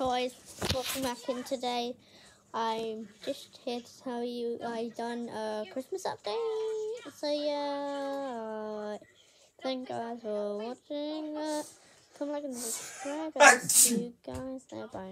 Toys. Welcome back in today. I'm just here to tell you I done a Christmas update. So yeah, thank you guys for watching. Uh, come like and subscribe. I'll see you guys. Bye.